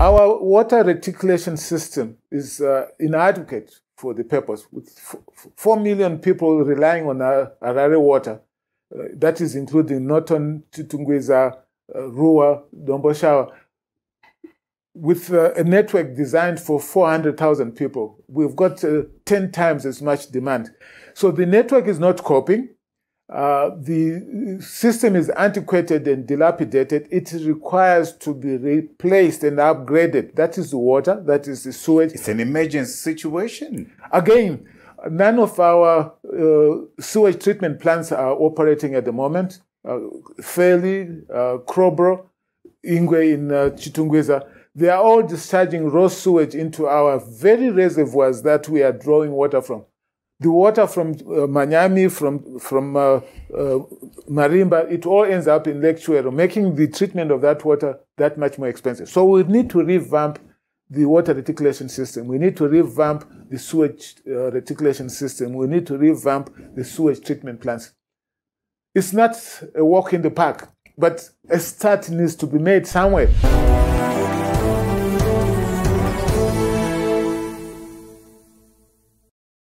Our water reticulation system is uh, inadequate for the purpose. With f- 4 million people relying on our Harare water, uh, that is including Norton, Chitungwiza, uh, Ruwa, Domboshawa, with uh, a network designed for 400,000 people, we've got uh, 10 times as much demand. So the network is not coping. Uh, the system is antiquated and dilapidated. It requires to be replaced and upgraded. That is the water, that is the sewage. It's an emergency situation. Again, none of our uh, sewage treatment plants are operating at the moment. Uh, Firle, uh, Crowborough, Ingwe in uh, Chitungwiza, they are all discharging raw sewage into our very reservoirs that we are drawing water from. The water from uh, Manyame, from, from uh, uh, Marimba, it all ends up in Lake Chivero, making the treatment of that water that much more expensive. So we need to revamp the water reticulation system. We need to revamp the sewage uh, reticulation system. We need to revamp the sewage treatment plants. It's not a walk in the park, but a start needs to be made somewhere.